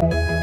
you.